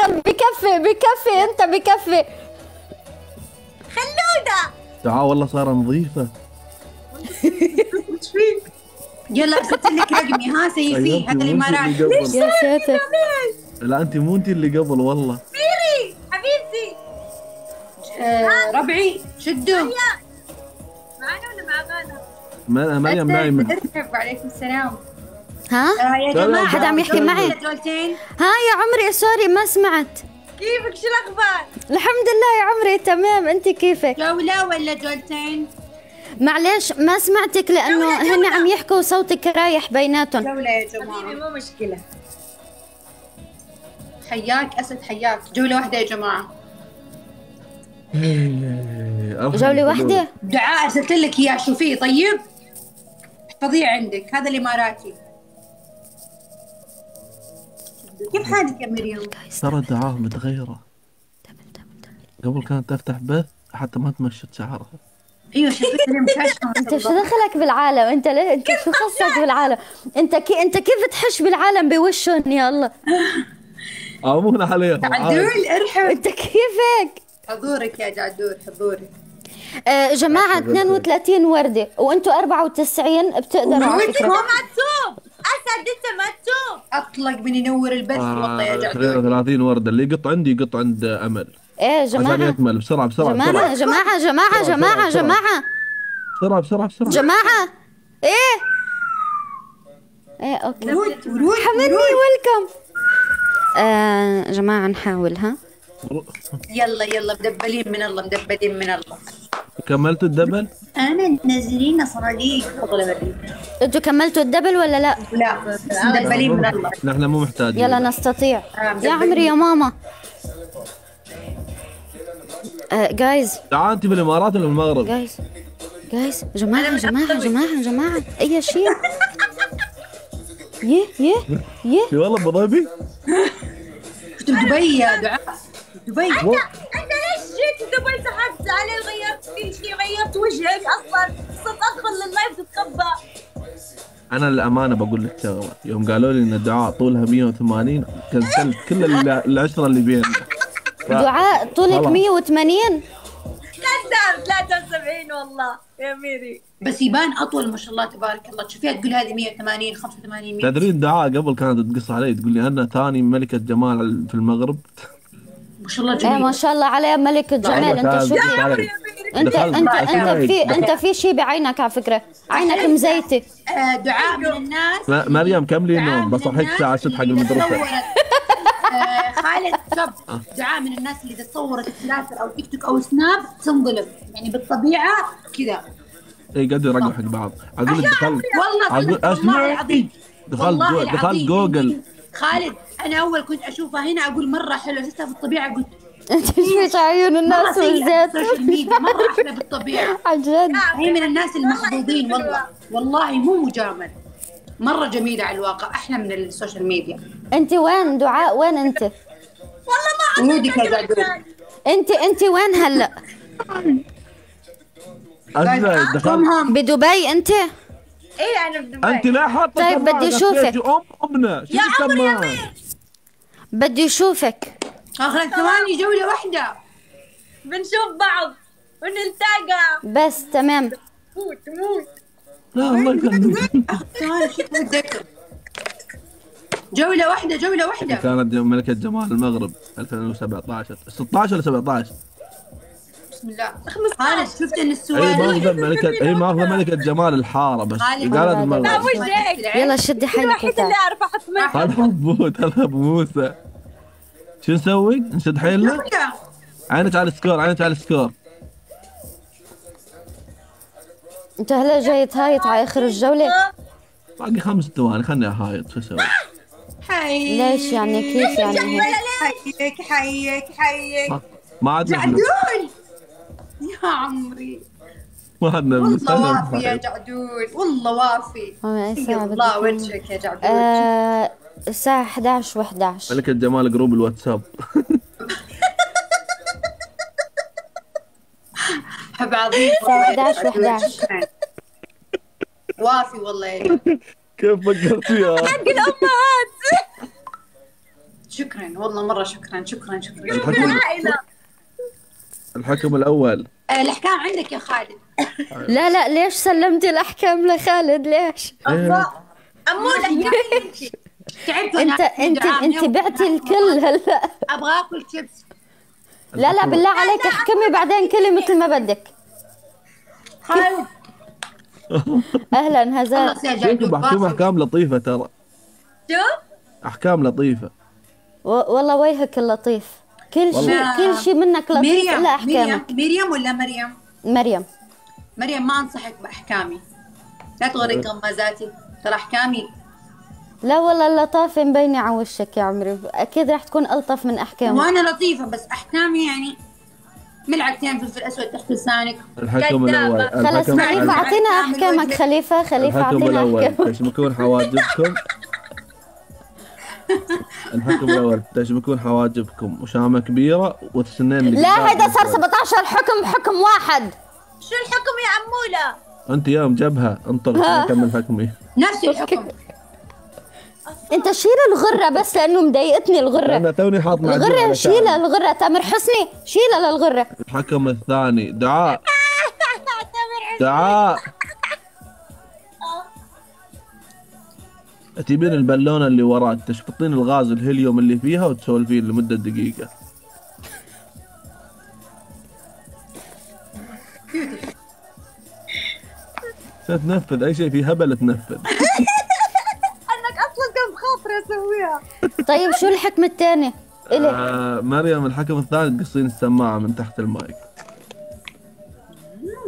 بكفي بكفي انت بكفي. خلودة. دعاء والله صار نظيفة. إيش فيك؟ يلا ارسلت لك رقمي. ها سيفي أيوة، هذا الامارات. يا ساتر. لا أنت مو أنت اللي قبل والله. ميري حبيبتي. آه ربعي شدوا معانا ولا مع غانا؟ ما- مريم نايمة. ارحب وعليكم السلام. ها؟ آه يا جماعة. حدا عم يحكي معي؟ جولتين. ها يا عمري سوري ما سمعت. كيفك؟ شو الأخبار؟ الحمد لله يا عمري تمام. أنت كيفك؟ جوله ولا جولتين. معلش ما سمعتك لأنه هن عم يحكوا صوتك رايح بيناتهم. جولة يا حبيبي جماعة مو مشكلة. حياك أسد حياك. جولة واحدة يا جماعة. جولة واحدة؟ دعاء أرسلت لك إياه. شوفيه طيب. احفظيه عندك. هذا الاماراتي كيف حالك يا مريم؟ ترى دعاء متغيرة. قبل كانت تفتح بث حتى ما تمشط شعرها. أيوه شفت أنت شو دخلك بالعالم؟ أنت ليه أنت شو خصك بالعالم؟ أنت كي أنت كيف تحش بالعالم بوشهم؟ يا الله. امون عليهم عادي. عدول ارحب أنت كيفك؟ حضورك يا جعدول حضورك. آه جماعة 32 وردة وأنتوا 94 بتقدروا على فكرة. ما أسد إنت ما تسوب أطلق من ينور البث والله يا آه، جعدول 32 وردة اللي يقط عندي يقط عند أمل. إيه عشان جماعة. يكمل بسرعة بسرعة جماعة بسرعة. جماعة جماعة بسرعة، جماعة بسرعة. جماعة. بسرعة بسرعة بسرعة. جماعة. إيه. إيه أوكي. ورود ورود حمدني ويلكم. آه جماعة نحاول ها؟ يلا يلا مدبلين من الله مدبلين من الله. كملتوا الدبل؟ أنا نازلين صناديق. أنتوا كملتوا الدبل ولا لا؟ لا. بس مدبلين من الله نحن مو محتاجين. يلا نستطيع. آه، يا عمري يا ماما. جايز تعال انت في الامارات ولا المغرب؟ جايز جايز جماعة جماعة جماعة جماعة. أي شيء؟ يه يه يه. في والله أبو ظبي؟ كنت بدبي يا دعاء. دبي. انت ليش جيت دبي؟ سحبت علي غيرت كل شيء غيرت وجهك أصلا صرت أدخل لللايف تتقبى أنا للأمانة بقول لك شغله يوم قالوا لي إن الدعاء طولها 180 كنسلت كل ال- العشرة اللي بيننا. ف- دعاء طولك خلاص. 180 كذاب 73 والله. يا ميري. بس يبان أطول ما شاء الله تبارك الله. تشوفيها تقول هذه 180 85 100 تدرين دعاء قبل كانت تقص علي تقول لي أنا ثاني ملكة جمال في المغرب. ما شاء الله إيه ما جميل شاء الله عليه ملك الجمال أنت شو. انت انت أنت في. أنت في شيء بعينك على فكرة. عينك مزيتة. آه، دعاء من الناس. مريم كملي من بصحيك الناس الساعة 6 حق المدرسة آه، خالد stop دعاء من الناس اللي اذا تصورت فلاتر أو تيك توك أو سناب تنظلم. يعني بالطبيعة كذا. اي قاعدوا يرقوا حق بعض أقول لك دخلت والله أقول صدق والله اسمع العظيم. دخلت دخلت. جوجل. خالد أنا أول كنت أشوفها هنا أقول مرة حلوة. شفتها بالطبيعة؟ قلت انت شفت عيون الناس ميديا مرة أحلى بالطبيعة. عن جد. هي من الناس المحظوظين والله. والله مو مجامل. مرة جميلة على الواقع أحلى من ال social media. انت وين؟ دعاء وين انت؟ والله ما ودك انت انت وين هلا؟ امهم بدبي انت؟ إيه أنا بدبي. أنت لا حاطة طيب، بدي. غفيتي أم شو يا عمري يا بدي أشوفك. آخر ثواني جولة واحدة. بنشوف بعض ونلتقى. بس تمام. موت موت لا الله بدك جولة واحدة جولة واحدة. كانت ملكة جمال المغرب 2017 16 ولا 17 بسم الله. خالد شفت إن السؤال ماخذة ملكة ماخذة ملكة جمال الحارة بس. قالت والله لا المغرب وجهك يلا شدي حيلك الوحيد اللي اعرف أحط ملك هذا بوت هذا بموسى شو نسوي؟ نشد حيلنا؟ عينك على السكور عينك على السكور انت هلا جاي تهايط على آخر الجولة باقي خمس ثواني خلني أهايط شو أسوي؟ حيك ليش يعني كيف يعني؟ حيك حيك حيك ما- عدنا جعدول يا عمري ما عدنا والله وافي يا. جعدول والله وافي الله وجهك يا جعدول آه الساعة 11 و11 ملكة جمال جروب الواتساب. حب عظيم. الساعة 11 و11 وافي والله. كيف فكرت فيها؟ الأمهات. شكرا. والله مرة شكرا. شكرا شكرا. الحكم عائلة الحكم الأول. آه، الأحكام عندك يا خالد. لا لا ليش سلمتي الأحكام لخالد؟ ليش؟ الله. أمولة كملي أنت. تعبت انت انت انت. بعتي الكل هلا. أبغى آكل شيبس لا لا بالله عليك احكمي بعدين كلي مثل ما بدك. أهلا هزار خلص يا كنت جاي بحكم أحكام لطيفة ترى. شوف أحكام لطيفة. و- والله وجهك اللطيف. كل شيء. كل شيء منك لطيف. مريم الا مريم أحكامك. مريم ولا مريم؟ مريم. مريم ما أنصحك بأحكامي. لا تغرق غمازاتي ترى أحكامي لا والله اللطافة مبينة على وشك يا عمري. أكيد راح تكون ألطف من أحكامك. وأنا لطيفة بس أحكامي يعني ملعقتين فلفل أسود تحت لسانك. الحكم. الأول. خلص خليفة أعطينا أحكامك. خليفة خليفة الحكم أعطينا الأول. أحكامك. تشبكون حواجبكم؟ الحكم الأول. تشبكون حواجبكم؟ وشامة كبيرة والسنين اللي لا هيدا صار ينزلون. 17 حكم حكم واحد. شو الحكم يا عمولة أنت يا مجبهة. انطر ها. كمل حكمي. نفس الحكم. أنت شيل الغرة بس لأنه مضايقتني الغرة. أنا توني حاط على شيلها. الغرة. تامر حسني شيلها للغرة. الحكم الثاني. دعاء. دعاء. تجيبين البالونة اللي وراك؟ تشفطين الغاز الهيليوم اللي فيها وتسولفين لمدة دقيقة. تنفذ. أي شيء في هبل تنفذ. طيب شو الحكم الثاني؟ إلي. آه مريم الحكم الثالث تقصين السماعة من تحت المايك.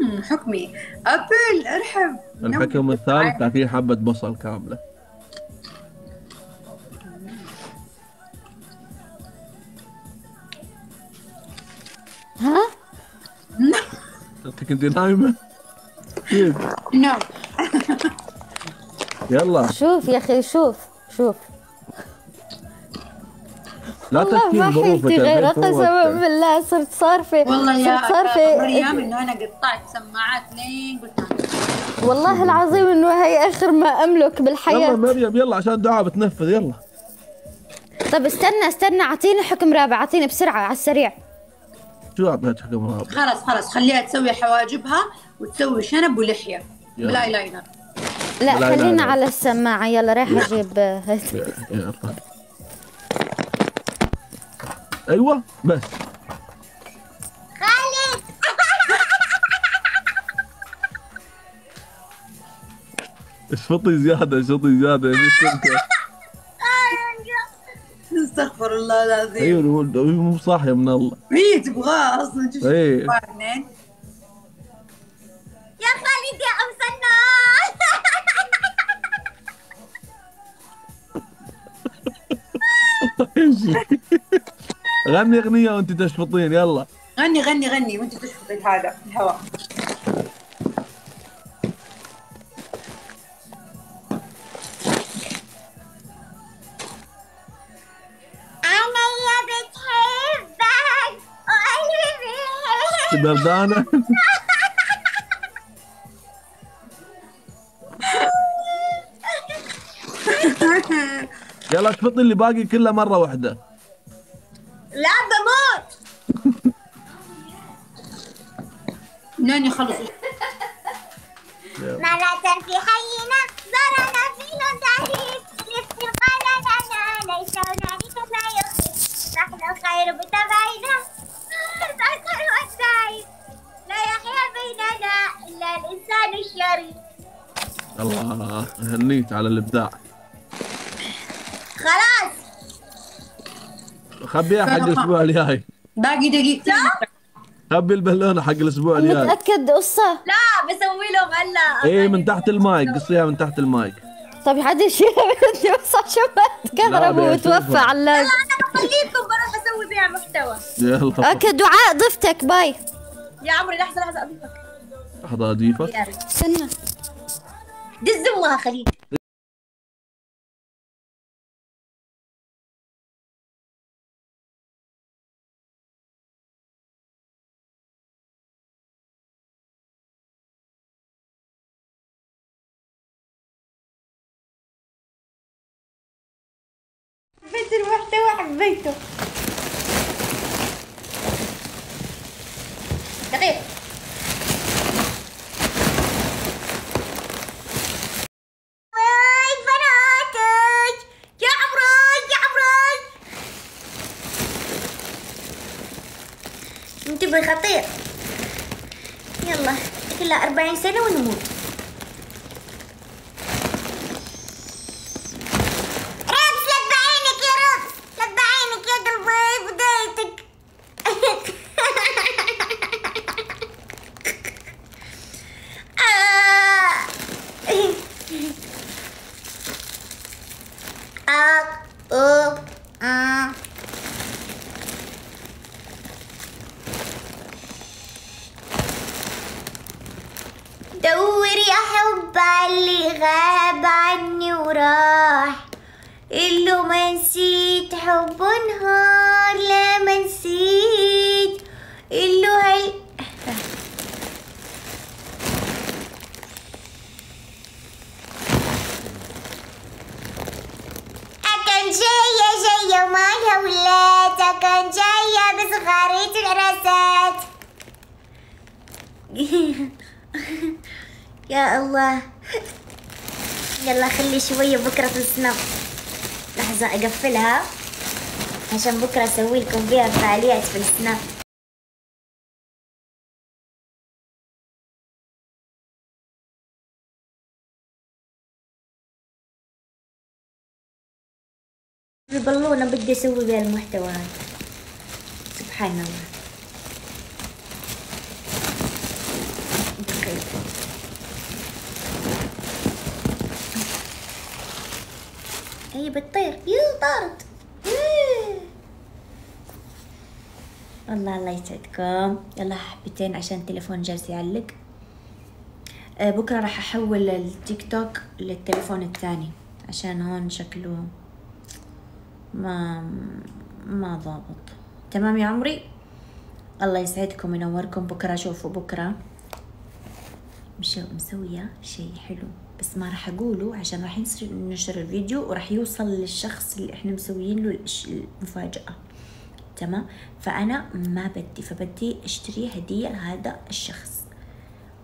مم، حكمي. أبل ارحب الحكم الثالث تاكلين حبة بصل كاملة. ها؟ أنت كنت نايمة؟ كيف؟ نعم. يلا. شوف يا أخي شوف شوف. لا والله ما حيلتي غير قسما. بالله صرت صارفة والله يا صرت يا صارفة مريم إنه أنا قطعت سماعات لين قلت. والله العظيم إنه هي آخر ما أملك يلا بالحياة مريم يلا عشان دعاء بتنفذ يلا طب استنى استنى أعطيني حكم رابع أعطيني بسرعة على السريع شو اعطيتك حكم رابع خلاص خلاص خليها تسوي حواجبها وتسوي شنب ولحية يلا. بالاي لاينر لا خلينا. على السماعة يلا رايح أجيب هيك. يلا أيوه بس. اشفطي زيادة اشفطي زيادة يا بنت أنت. استغفر الله العظيم. أيوه هو- هو مو صاحيه من الله. هي تبغاها أصلا؟ شوف. واحد، اثنين يا خالد يا أم سنان غني أغنية وأنت تشفطين يلا. غني غني غني وأنت تشفط هذا الهواء. أنا يا بتحبك. وقلبي بيحبك بردانة. يلا اشفطي اللي باقي كله مرة واحدة. لا بموت! لين يخلص مرة في حينا زرنا فيل دهيس لف قلنا ليس هنالك ما يخيف نحن الخير بتبعنا. الذكر والسعيد. لا يحيا بيننا إلا الإنسان الشريف. الله هنيت على الإبداع. خلاص. خبيها حق الأسبوع الجاي. باقي دقيقتين. خبي البالونة حق الأسبوع الجاي. متأكد قصة. لا بسوي لهم هلا. إيه من تحت المايك قصيها من تحت المايك. طب حد يشيلها بدي بس عشان ما بدي وتوفى. على اللازم أنا بخليكم بروح أسوي بيها محتوى. يلا. أوكي دعاء ضفتك باي. يا عمري لحظة لحظة أضيفك. لحظة أضيفك. يا ريت. استنى. دز أمها خليل حبيت المحتوى حبيته دقيق واي بناتك يا عمري يا عمري. انتبه خطير. يلا كلها أربعين سنة ونموت ربس لك بعينك يا ربس لك بعينك يا قلبي بدايتك آه. آه. أوه. آه. دور يا حب اللي غاب عني وراح اللي ما نسيت حب نهار لا ما نسيت اللي هل أكن جاية جاية ومالها ولاد أكن جاية بصغارية العراسات يا الله يلا خلي شوية بكرة في السناب لحظة أقفلها عشان بكرة أسوي لكم فيها فعاليات في السناب. البالونة بدي أسوي بها المحتوى هذا. سبحان الله. دقيقة. هي بتطير يو طارت. يو. والله الله يسعدكم. يلا حبتين عشان التليفون جالس يعلق. آه، بكرة راح أحول التيك توك للتليفون الثاني عشان هون شكله ما ما ضابط. تمام يا عمري؟ الله يسعدكم وينوركم. بكرة شوفوا بكرة. مش مسوية شيء حلو. بس ما راح أقوله عشان راح ينشر نشر الفيديو وراح يوصل للشخص اللي إحنا مسويين له المفاجأة. تمام؟ فأنا ما بدي فبدي أشتري هدية لهذا الشخص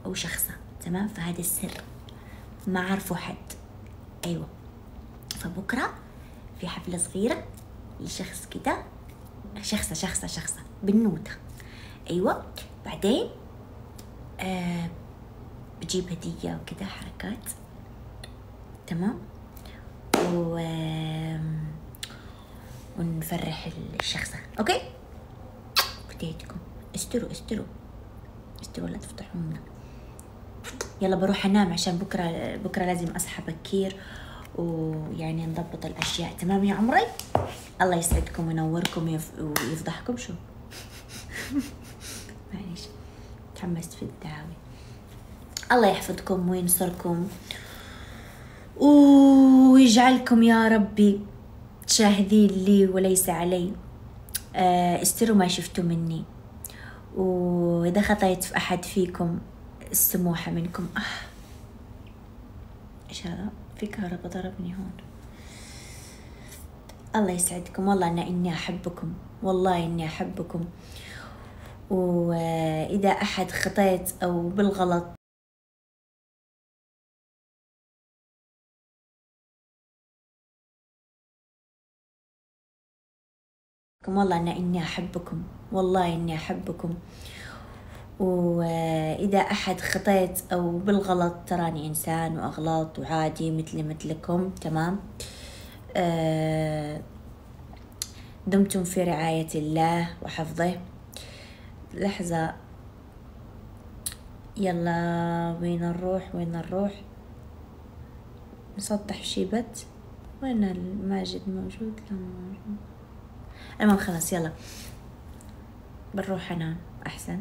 أو شخصة. تمام؟ فهذا السر. ما عرفوا حد. أيوة. فبكرة في حفلة صغيرة لشخص كده. شخصة شخصة شخصة. بنوتة. أيوة. بعدين آه بجيب هدية وكده حركات. تمام؟ و ونفرح الشخصة أوكي؟ بديتكم استروا استروا. استروا لا تفتحونا يلا بروح أنام عشان بكرة بكرة لازم أصحى بكير ويعني نضبط الأشياء. تمام يا عمري؟ الله يسعدكم وينوركم ويف- ويفضحكم. شو؟ معليش. تحمست في الدعاوي. الله يحفظكم وينصركم. ويجعلكم يا ربي شاهدين لي وليس علي. آه، استروا ما شفتوا مني. وإذا خطيت في أحد فيكم السموحة منكم. آه. إيش هذا؟ في كهرباء ضربني هون. الله يسعدكم. والله أنا إني أحبكم. والله إني أحبكم. وإذا أحد خطيت أو بالغلط والله أنا إني أحبكم. والله إني أحبكم. وإذا أحد خطيت أو بالغلط تراني إنسان وأغلط وعادي مثلي مثلكم. تمام؟ آه، دمتم في رعاية الله وحفظه. لحظة. يلا وين نروح وين نروح نسطح شيبت. وين الماجد؟ موجود؟ لا مو موجود. المهم خلاص يلا. بنروح انام أحسن.